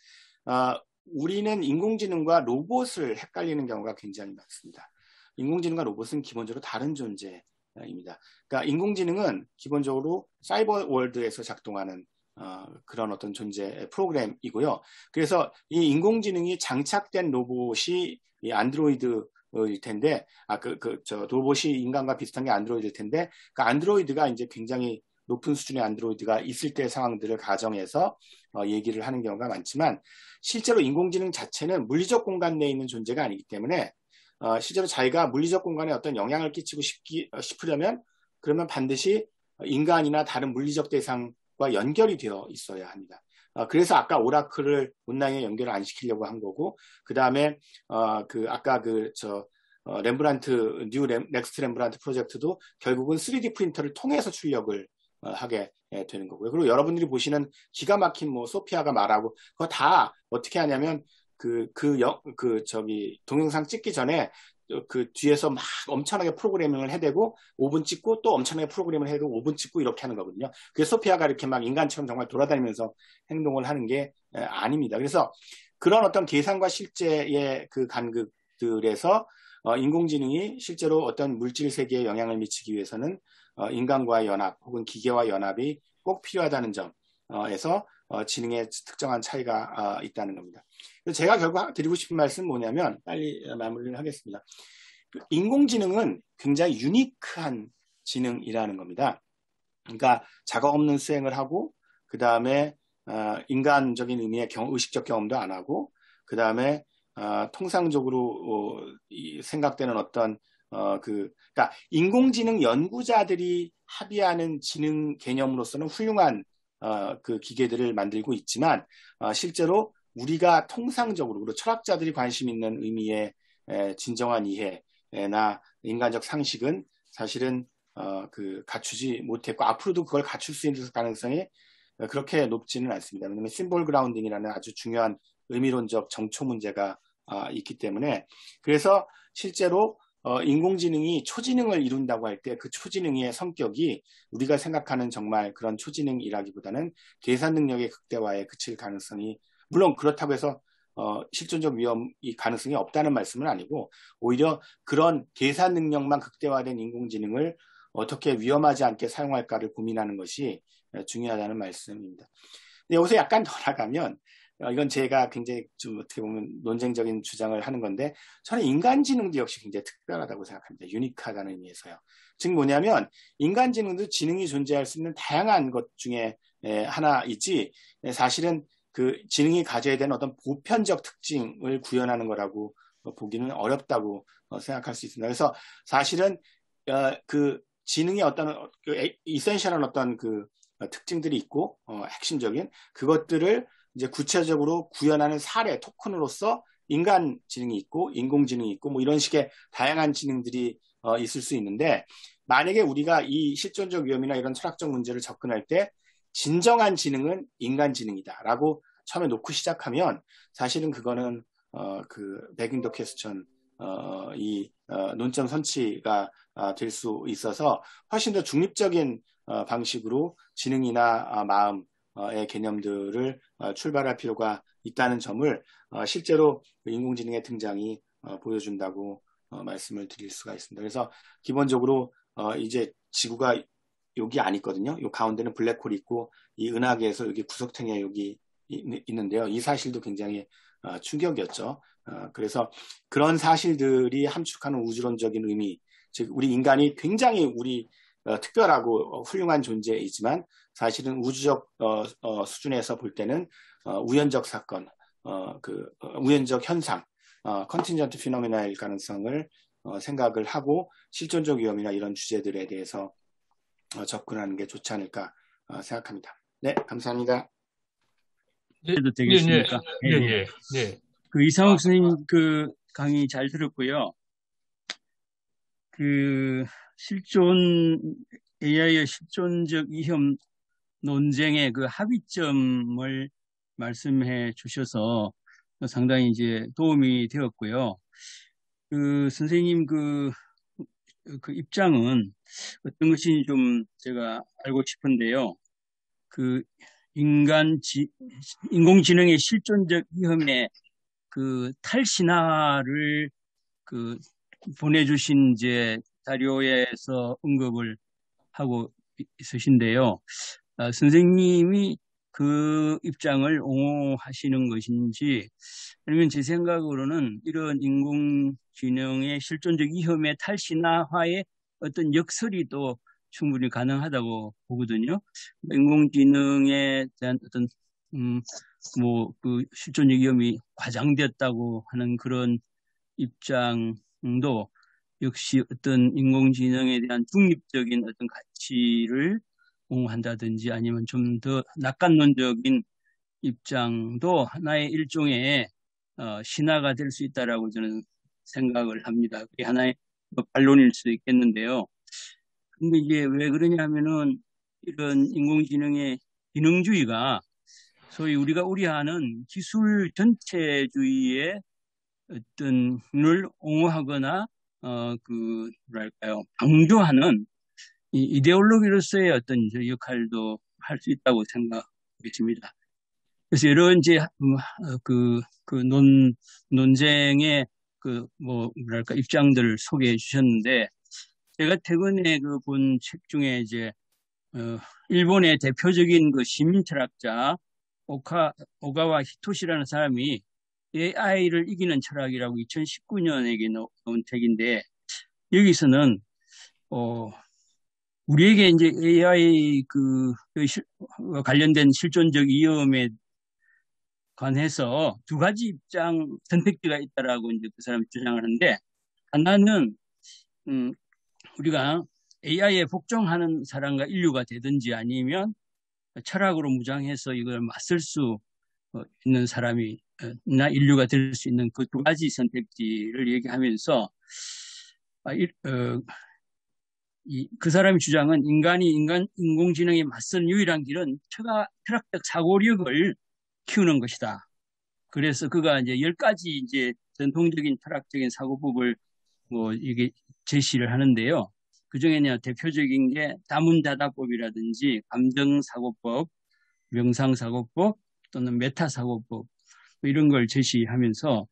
Speaker 1: 어, 우리는 인공지능과 로봇을 헷갈리는 경우가 굉장히 많습니다. 인공지능과 로봇은 기본적으로 다른 존재입니다. 그러니까 인공지능은 기본적으로 사이버 월드에서 작동하는 어, 그런 어떤 존재 프로그램이고요. 그래서 이 인공지능이 장착된 로봇이 이 안드로이드 일 텐데, 아, 그, 그, 저, 로봇이 인간과 비슷한 게 안드로이드일 텐데, 그 안드로이드가 이제 굉장히 높은 수준의 안드로이드가 있을 때 상황들을 가정해서 어, 얘기를 하는 경우가 많지만, 실제로 인공지능 자체는 물리적 공간 내에 있는 존재가 아니기 때문에, 어, 실제로 자기가 물리적 공간에 어떤 영향을 끼치고 싶기, 어, 싶으려면, 그러면 반드시 인간이나 다른 물리적 대상과 연결이 되어 있어야 합니다. 어, 그래서 아까 오라클을 온라인에 연결을 안 시키려고 한 거고, 그 다음에, 어, 그, 아까 그, 저, 어, 렘브란트, New Rem, Next Rembrandt 프로젝트도 결국은 3D 프린터를 통해서 출력을 어, 하게 예, 되는 거고요. 그리고 여러분들이 보시는 기가 막힌 뭐 소피아가 말하고, 그거 다 어떻게 하냐면, 그, 그, 여, 그, 저기, 동영상 찍기 전에 그 뒤에서 막 엄청나게 프로그래밍을 해대고 5분 찍고 또 엄청나게 프로그램을 해도 5분 찍고 이렇게 하는 거거든요. 그게 소피아가 이렇게 막 인간처럼 정말 돌아다니면서 행동을 하는 게 아닙니다. 그래서 그런 어떤 계산과 실제의 그 간극들에서 어, 인공지능이 실제로 어떤 물질 세계에 영향을 미치기 위해서는 어, 인간과의 연합 혹은 기계와 연합이 꼭 필요하다는 점에서 어, 지능의 특정한 차이가 있다는 겁니다. 제가 결국 드리고 싶은 말씀은 뭐냐면 빨리 마무리를 하겠습니다. 그 인공지능은 굉장히 유니크한 지능이라는 겁니다. 그러니까 작업 없는 수행을 하고 그 다음에 어, 인간적인 의미의 경, 의식적 경험도 안 하고 그 다음에 어, 통상적으로 어, 생각되는 어떤 어, 그, 그러니까 인공지능 연구자들이 합의하는 지능 개념으로서는 훌륭한 어, 그 기계들을 만들고 있지만 어, 실제로 우리가 통상적으로 그리고 철학자들이 관심 있는 의미의 에, 진정한 이해나 인간적 상식은 사실은 어, 그 갖추지 못했고 앞으로도 그걸 갖출 수 있는 가능성이 그렇게 높지는 않습니다. 왜냐하면 심볼 그라운딩이라는 아주 중요한 의미론적 정초 문제가 아, 있기 때문에 그래서 실제로 어, 인공지능이 초지능을 이룬다고 할 때 그 초지능의 성격이 우리가 생각하는 정말 그런 초지능이라기보다는 계산 능력의 극대화에 그칠 가능성이 물론 그렇다고 해서 어, 실존적 위험이 가능성이 없다는 말씀은 아니고 오히려 그런 계산 능력만 극대화된 인공지능을 어떻게 위험하지 않게 사용할까를 고민하는 것이 중요하다는 말씀입니다. 여기서 약간 더 나가면 어, 이건 제가 굉장히 좀 어떻게 보면 논쟁적인 주장을 하는 건데 저는 인간지능도 역시 굉장히 특별하다고 생각합니다. 유니크하다는 의미에서요. 즉 뭐냐면 인간지능도 지능이 존재할 수 있는 다양한 것 중에 하나이지 사실은 그 지능이 가져야 되는 어떤 보편적 특징을 구현하는 거라고 보기는 어렵다고 생각할 수 있습니다. 그래서 사실은 어, 그 지능의 어떤 그 이센셜한 어떤 그 특징들이 있고 핵심적인 그것들을 이제 구체적으로 구현하는 사례 토큰으로서 인간 지능이 있고 인공지능이 있고 뭐 이런 식의 다양한 지능들이 어, 있을 수 있는데 만약에 우리가 이 실존적 위험이나 이런 철학적 문제를 접근할 때 진정한 지능은 인간 지능이다라고 처음에 놓고 시작하면 사실은 그거는 어, 그 백인더 퀘스천 어, 이 어, 논점 선치가 어, 될수 있어서 훨씬 더 중립적인 어, 방식으로 지능이나 아, 마음 의 개념들을 어, 출발할 필요가 있다는 점을 어, 실제로 그 인공지능의 등장이 어, 보여준다고 말씀을 드릴 수가 있습니다. 그래서 기본적으로 이제 지구가 여기 안 있거든요. 이 가운데는 블랙홀이 있고 이 은하계에서 여기 구석탱이에 여기 있는데요. 이 사실도 굉장히 충격이었죠. 그래서 그런 사실들이 함축하는 우주론적인 의미, 즉 우리 인간이 굉장히 우리 특별하고 훌륭한 존재이지만 사실은 우주적 어, 어, 수준에서 볼 때는 어, 우연적 사건, 어, 그 어, 우연적 현상, 컨틴전트 피노미나일 가능성을 어, 생각을 하고 실존적 위험이나 이런 주제들에 대해서 접근하는 게 좋지 않을까 생각합니다. 네, 감사합니다.
Speaker 2: 네, 되겠습니까?
Speaker 3: 예, 예, 예. 예.
Speaker 2: 그 이상욱 선생님 그 강의 잘 들었고요. 그 실존 AI의 실존적 위험 논쟁의 그 합의점을 말씀해 주셔서 상당히 이제 도움이 되었고요. 그 선생님 그, 그 입장은 어떤 것이 좀 제가 알고 싶은데요. 그 인간 지, 인공지능의 실존적 위험의 그 탈신화를 그 보내주신 이제 자료에서 언급을 하고 있으신데요. 어, 선생님이 그 입장을 옹호하시는 것인지 아니면 제 생각으로는 이런 인공지능의 실존적 위험의 탈신화화의 어떤 역설이 또 충분히 가능하다고 보거든요. 인공지능에 대한 어떤 음, 뭐 그 실존적 위험이 과장되었다고 하는 그런 입장도 역시 어떤 인공지능에 대한 중립적인 어떤 가치를 옹호한다든지 아니면 좀 더 낙관론적인 입장도 하나의 일종의 어, 신화가 될 수 있다라고 저는 생각을 합니다. 그게 하나의 반론일 수도 있겠는데요. 근데 이게 왜 그러냐 하면은 이런 인공지능의 기능주의가 소위 우리가 우려하는 기술 전체주의의 어떤 를 옹호하거나 어 그 뭐랄까요 방조하는 이 이데올로기로서의 어떤 역할도 할 수 있다고 생각했습니다. 그래서 여러 이제 음, 그, 그 논, 논쟁의 그, 뭐, 뭐랄까, 입장들을 소개해 주셨는데, 제가 최근에 그 본 책 중에 이제, 어, 일본의 대표적인 그 시민철학자, 오카, 오가와 히토시라는 사람이 AI를 이기는 철학이라고 2019년에 나온 책인데, 여기서는, 어, 우리에게 이제 AI 그, 그 실, 어, 관련된 실존적 위험에 관해서 두 가지 입장 선택지가 있다라고 이제 그 사람이 주장을 하는데 하나는 음, 우리가 AI에 복종하는 사람과 인류가 되든지 아니면 철학으로 무장해서 이걸 맞설 수 어, 있는 사람이 어, 나 인류가 될 수 있는 그 두 가지 선택지를 얘기하면서 아, 어, 이, 그 사람의 주장은 인간이 인간 인공지능에 맞선 유일한 길은 철학, 철학적 사고력을 키우는 것이다. 그래서 그가 이제 열 가지 이제 전통적인 철학적인 사고법을 뭐 이게 제시를 하는데요. 그 중에는 대표적인 게 다문다다법이라든지 감정사고법, 명상사고법 또는 메타 사고법 이런 걸 제시하면서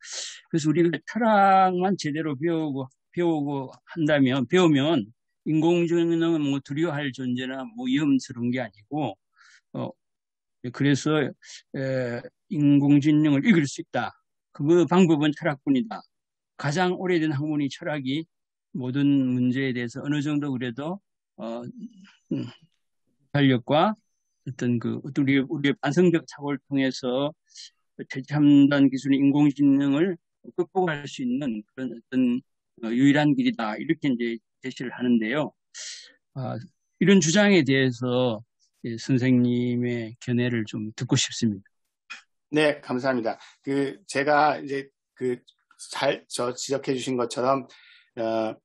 Speaker 2: 그래서 우리가 철학만 제대로 배우고 배우고 한다면 배우면 인공지능은 뭐 두려워할 존재나 뭐 위험스러운 게 아니고 어 그래서 에, 인공지능을 이길 수 있다. 그 방법은 철학뿐이다. 가장 오래된 학문이 철학이 모든 문제에 대해서 어느 정도 그래도 어, 음, 활력과 어떤 그 우리 우리의 반성적 착오를 통해서 첨단 기술의 인공지능을 극복할 수 있는 그런 어떤 어, 유일한 길이다 이렇게 이제 제시를 하는데요. 아, 이런 주장에 대해서 선생님의 견해를 좀 듣고 싶습니다.
Speaker 1: 네, 감사합니다. 그 제가 이제 그 잘 저 지적해 주신 것처럼 어,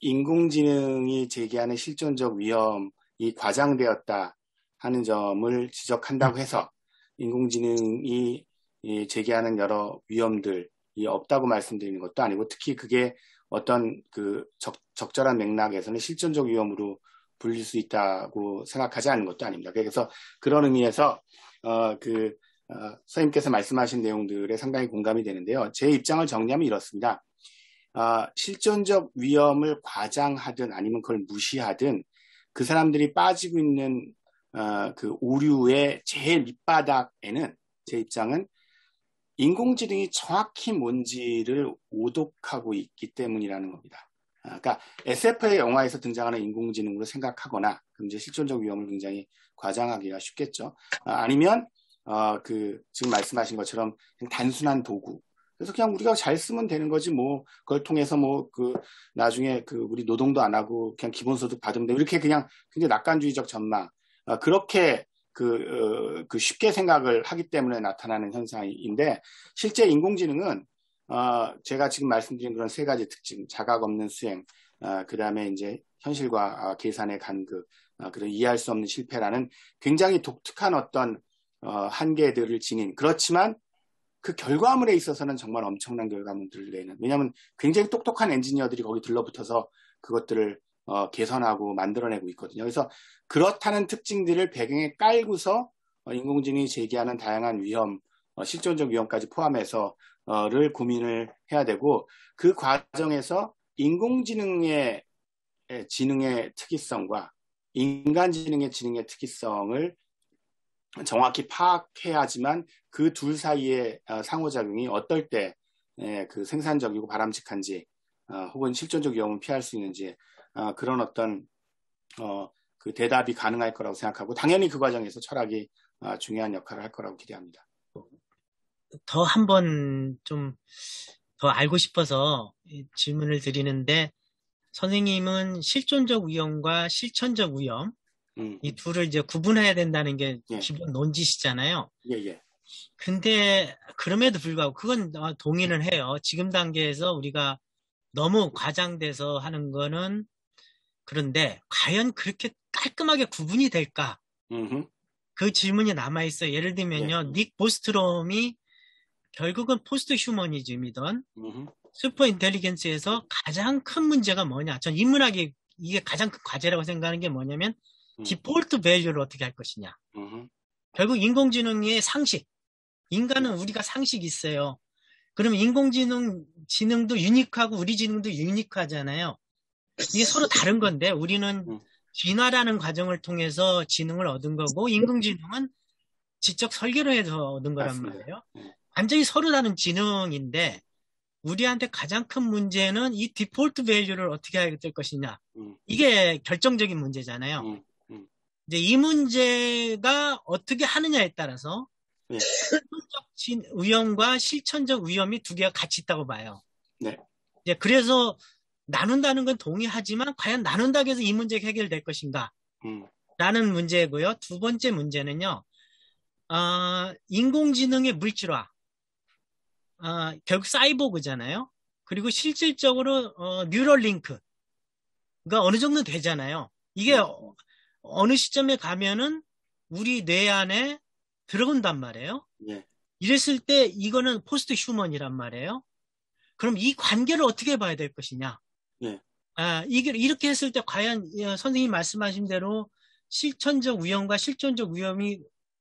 Speaker 1: 인공지능이 제기하는 실존적 위험이 과장되었다 하는 점을 지적한다고 해서 인공지능이 제기하는 여러 위험들이 없다고 말씀드리는 것도 아니고 특히 그게 어떤 그 적, 적절한 맥락에서는 실존적 위험으로 불릴 수 있다고 생각하지 않는 것도 아닙니다. 그래서 그런 의미에서 어, 그 어, 선생님께서 말씀하신 내용들에 상당히 공감이 되는데요. 제 입장을 정리하면 이렇습니다. 어, 실존적 위험을 과장하든 아니면 그걸 무시하든 그 사람들이 빠지고 있는 어, 그 오류의 제일 밑바닥에는 제 입장은 인공지능이 정확히 뭔지를 오독하고 있기 때문이라는 겁니다. 아, 그러니까 SF의 영화에서 등장하는 인공지능으로 생각하거나 그럼 이제 실존적 위험을 굉장히 과장하기가 쉽겠죠. 아, 아니면 어, 그 지금 말씀하신 것처럼 단순한 도구. 그래서 그냥 우리가 잘 쓰면 되는 거지 뭐 그걸 통해서 뭐 그 나중에 그 우리 노동도 안 하고 그냥 기본소득 받으면 돼 이렇게 그냥 굉장히 낙관주의적 전망 어, 그렇게 그, 어, 그 쉽게 생각을 하기 때문에 나타나는 현상인데 실제 인공지능은 어, 제가 지금 말씀드린 그런 세 가지 특징, 자각 없는 수행, 어, 그 다음에 이제 현실과 어, 계산의 간극, 어, 그리고 이해할 수 없는 실패라는 굉장히 독특한 어떤 어, 한계들을 지닌 그렇지만 그 결과물에 있어서는 정말 엄청난 결과물들을 내는 왜냐하면 굉장히 똑똑한 엔지니어들이 거기 들러붙어서 그것들을 어, 개선하고 만들어내고 있거든요. 그래서 그렇다는 특징들을 배경에 깔고서 어, 인공지능이 제기하는 다양한 위험, 어, 실존적 위험까지 포함해서를 고민을 해야 되고 그 과정에서 인공지능의 지능의 특이성과 인간 지능의 지능의 특이성을 정확히 파악해야지만 그 둘 사이의 어, 상호작용이 어떨 때 그 생산적이고 바람직한지 혹은 실존적 위험을 피할 수 있는지 그런 어떤 그 대답이 가능할 거라고 생각하고 당연히 그 과정에서 철학이 아, 중요한 역할을 할 거라고 기대합니다.
Speaker 3: 더 한번 좀 더 알고 싶어서 질문을 드리는데 선생님은 실존적 위험과 실천적 위험 음. 이 둘을 이제 구분해야 된다는 게 예. 기본 논지시잖아요.
Speaker 1: 예, 예.
Speaker 3: 근데 그럼에도 불구하고 그건 동의는 해요. 지금 단계에서 우리가 너무 과장돼서 하는 거는 그런데 과연 그렇게 깔끔하게 구분이 될까? 음흠. 그 질문이 남아 있어요. 예를 들면요. 네. 닉 보스트롬이 결국은 posthumanism이던 음흠. superintelligence에서 가장 큰 문제가 뭐냐. 전 인문학이 이게 가장 큰 과제라고 생각하는 게 뭐냐면 음. default value를 어떻게 할 것이냐. 음흠. 결국 인공지능의 상식. 인간은 우리가 상식이 있어요. 그러면 인공지능 지능도 unique하고 우리 지능도 unique하잖아요. 이게 서로 다른 건데 우리는 음. 진화라는 과정을 통해서 지능을 얻은 거고 인공지능은 지적 설계로 해서 얻은 거란 맞습니다. 말이에요. 음. 완전히 서로 다른 지능인데 우리한테 가장 큰 문제는 이 default value를 어떻게 하게 될 것이냐. 음. 이게 결정적인 문제잖아요. 이제 이 문제가 어떻게 하느냐에 따라서 네. 실천적 위험과 실천적 위험이 두 개가 같이 있다고 봐요. 네. 이제 그래서 나눈다는 건 동의하지만 과연 나눈다고 해서 이 문제가 해결될 것인가? 음. 라는 문제고요. 두 번째 문제는요. 어, 인공지능의 물질화. 어, 결국 사이보그잖아요. 그리고 실질적으로 어, 뉴럴링크가 어느 정도 되잖아요. 이게 음. 어느 시점에 가면은 우리 뇌 안에 들어온단 말이에요. 예. 이랬을 때 이거는 포스트 휴먼이란 말이에요. 그럼 이 관계를 어떻게 봐야 될 것이냐? 네. 아, 이게 이렇게 했을 때 과연 어, 선생님 말씀하신 대로 실천적 위험과 실존적 위험이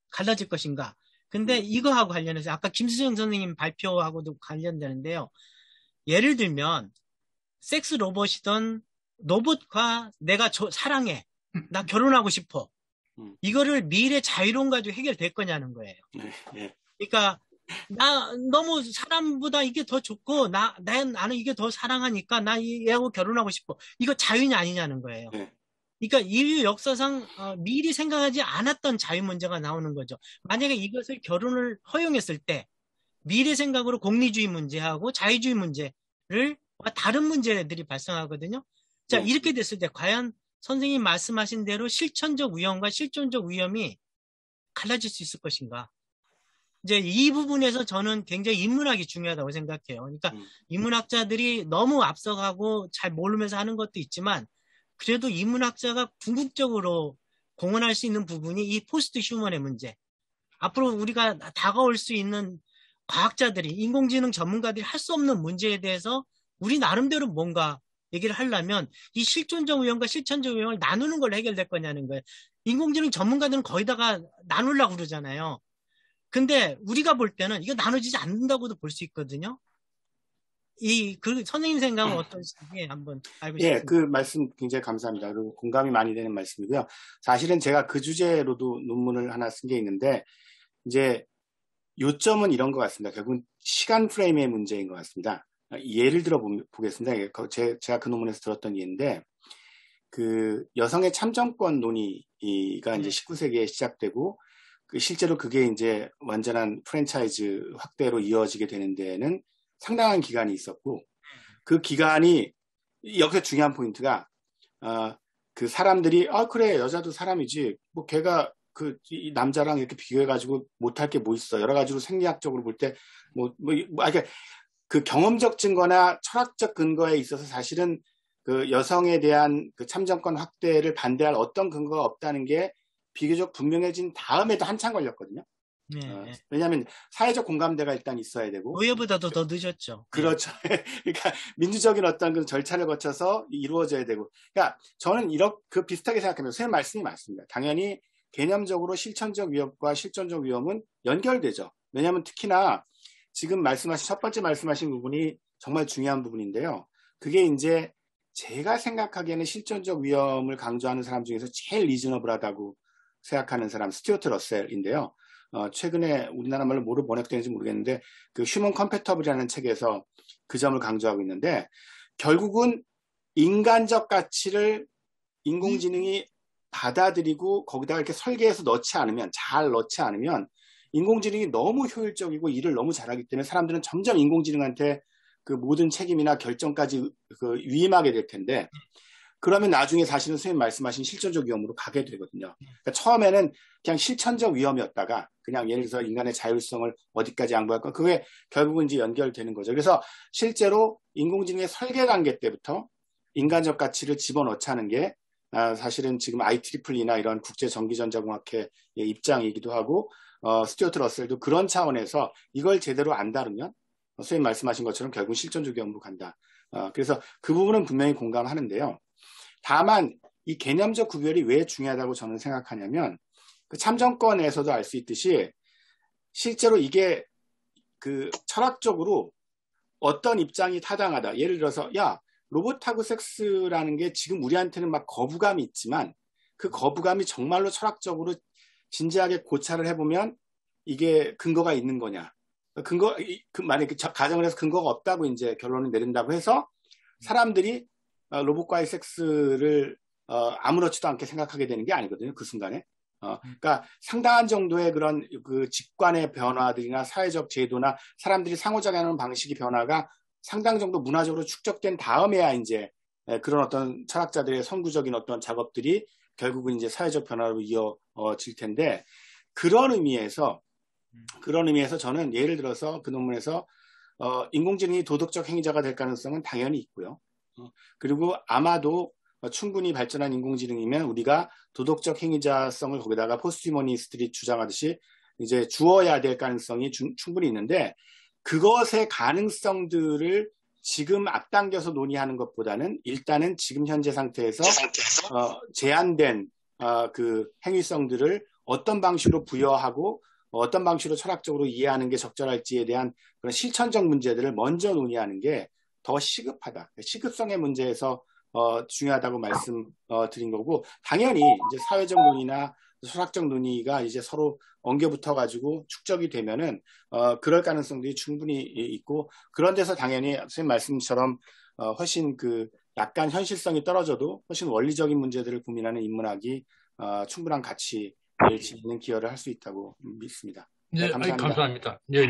Speaker 3: 갈라질 것인가? 근데 이거하고 관련해서 아까 김수정 선생님 발표하고도 관련되는데요. 예를 들면 섹스 로봇이던 로봇과 내가 저, 사랑해. 나 결혼하고 싶어.
Speaker 1: 음.
Speaker 3: 이거를 미래 자유론 가지고 해결될 거냐는 거예요.
Speaker 1: 네, 예.
Speaker 3: 그러니까 나 너무 사람보다 이게 더 좋고 나, 나 나는 이게 더 사랑하니까 나 얘하고 결혼하고 싶어. 이거 자유냐 아니냐는 거예요.
Speaker 1: 네.
Speaker 3: 그러니까 인류 역사상 어, 미리 생각하지 않았던 자유 문제가 나오는 거죠. 만약에 이것을 결혼을 허용했을 때 미래 생각으로 공리주의 문제하고 자유주의 문제를 다른 문제들이 발생하거든요. 자
Speaker 1: 네.
Speaker 3: 이렇게 됐을 때 과연 선생님 말씀하신 대로 실천적 위험과 실존적 위험이 갈라질 수 있을 것인가? 이제 이 부분에서 저는 굉장히 인문학이 중요하다고 생각해요. 그러니까
Speaker 1: 음.
Speaker 3: 인문학자들이 너무 앞서가고 잘 모르면서 하는 것도 있지만 그래도 인문학자가 궁극적으로 공헌할 수 있는 부분이 이 포스트 휴먼의 문제. 앞으로 우리가 다가올 수 있는 과학자들이 인공지능 전문가들이 할 수 없는 문제에 대해서 우리 나름대로 뭔가 얘기를 하려면 이 실존적 위험과 실천적 위험을 나누는 걸로 해결될 거냐는 거예요. 인공지능 전문가들은 거의 다가 나누려고 그러잖아요. 근데 우리가 볼 때는 이거 나눠지지 않는다고도 볼 수 있거든요. 이, 그, 선생님 생각은 어떠신지 한번 알고
Speaker 1: 예,
Speaker 3: 싶습니다.
Speaker 1: 그 말씀 굉장히 감사합니다. 그리고 공감이 많이 되는 말씀이고요. 사실은 제가 그 주제로도 논문을 하나 쓴 게 있는데, 이제 요점은 이런 것 같습니다. 결국은 시간 프레임의 문제인 것 같습니다. 예를 들어 보- 보겠습니다. 제, 제가 그 논문에서 들었던 예인데, 그 여성의 참정권 논의가 이제
Speaker 3: 네.
Speaker 1: 19세기에 시작되고, 그 실제로 그게 이제 완전한 프랜차이즈 확대로 이어지게 되는 데에는 상당한 기간이 있었고, 그 기간이 여기서 중요한 포인트가 어, 그 사람들이 아 그래 여자도 사람이지. 뭐 걔가 그이 남자랑 이렇게 비교해가지고 못할 게 뭐 있어. 여러 가지로 생리학적으로 볼 때 뭐뭐 뭐, 아, 그러니까 그 경험적 증거나 철학적 근거에 있어서 사실은 그 여성에 대한 그 참정권 확대를 반대할 어떤 근거가 없다는 게 비교적 분명해진 다음에도 한참 걸렸거든요.
Speaker 3: 네.
Speaker 1: 어, 왜냐하면 사회적 공감대가 일단 있어야 되고
Speaker 3: 노예보다도 더 늦었죠.
Speaker 1: 그렇죠. 그러니까 민주적인 어떤 그 절차를 거쳐서 이루어져야 되고. 그러니까 저는 이렇게 그 비슷하게 생각합니다. 선생님 말씀이 맞습니다. 당연히 개념적으로 실천적 위험과 실존적 위험은 연결되죠. 왜냐하면 특히나 지금 말씀하신 첫 번째 말씀하신 부분이 정말 중요한 부분인데요. 그게 이제 제가 생각하기에는 실존적 위험을 강조하는 사람 중에서 제일 리즈너블하다고 생각하는 사람 스튜어트 러셀인데요. 어, 최근에 우리나라 말로 뭐로 번역되는지 모르겠는데 그 휴먼 컴패터블이라는 책에서 그 점을 강조하고 있는데 결국은 인간적 가치를 인공지능이 받아들이고 거기다가 이렇게 설계해서 넣지 않으면 잘 넣지 않으면 인공지능이 너무 효율적이고 일을 너무 잘하기 때문에 사람들은 점점 인공지능한테 그 모든 책임이나 결정까지 그 위임하게 될 텐데 그러면 나중에 사실은 선생님 말씀하신 실존적 위험으로 가게 되거든요. 그러니까 처음에는 그냥 실천적 위험이었다가 그냥 예를 들어서 인간의 자율성을 어디까지 양보할까 그게 결국은 이제 연결되는 거죠. 그래서 실제로 인공지능의 설계 단계 때부터 인간적 가치를 집어넣자는 게 아, 사실은 지금 IEEE나 이런 국제 전기전자공학회 의 입장이기도 하고 어, 스튜어트 러셀도 그런 차원에서 이걸 제대로 안 다루면 어, 선생님 말씀하신 것처럼 결국 실존적 위험으로 간다. 어, 그래서 그 부분은 분명히 공감하는데요. 다만 이 개념적 구별이 왜 중요하다고 저는 생각하냐면 그 참정권에서도 알 수 있듯이 실제로 이게 그 철학적으로 어떤 입장이 타당하다. 예를 들어서 야 로봇하고 섹스라는 게 지금 우리한테는 막 거부감이 있지만 그 거부감이 정말로 철학적으로 진지하게 고찰을 해보면 이게 근거가 있는 거냐. 근거, 그, 만약에 가정을 해서 근거가 없다고 이제 결론을 내린다고 해서 사람들이 어, 로봇과의 섹스를 어, 아무렇지도 않게 생각하게 되는 게 아니거든요. 그 순간에. 어, 그러니까 상당한 정도의 그런 그 직관의 변화들이나 사회적 제도나 사람들이 상호작용하는 방식의 변화가 상당 정도 문화적으로 축적된 다음에야 이제 그런 어떤 철학자들의 선구적인 어떤 작업들이 결국은 이제 사회적 변화로 이어질 텐데 그런 의미에서 그런 의미에서 저는 예를 들어서 그 논문에서 어, 인공지능이 도덕적 행위자가 될 가능성은 당연히 있고요. 어, 그리고 아마도 충분히 발전한 인공지능이면 우리가 도덕적 행위자성을 거기다가 posthumanist들이 주장하듯이 이제 주어야 될 가능성이 주, 충분히 있는데 그것의 가능성들을 지금 앞당겨서 논의하는 것보다는 일단은 지금 현재 상태에서? 어, 제한된 어, 그 행위성들을 어떤 방식으로 부여하고 어떤 방식으로 철학적으로 이해하는 게 적절할지에 대한 그런 실천적 문제들을 먼저 논의하는 게 더 시급하다. 시급성의 문제에서 어, 중요하다고 말씀드린 거고 당연히 이제 사회적 논의나 철학적 논의가 이제 서로 엉겨 붙어 가지고 축적이 되면은 어, 그럴 가능성들이 충분히 있고 그런 데서 당연히 선생님 말씀처럼 어, 훨씬 그 약간 현실성이 떨어져도 훨씬 원리적인 문제들을 고민하는 인문학이 어, 충분한 가치를 지니는 기여를 할 수 있다고 믿습니다.
Speaker 4: 네,
Speaker 1: 네, 감사합니다.
Speaker 4: 감사합니다. 네,